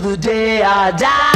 the day I die.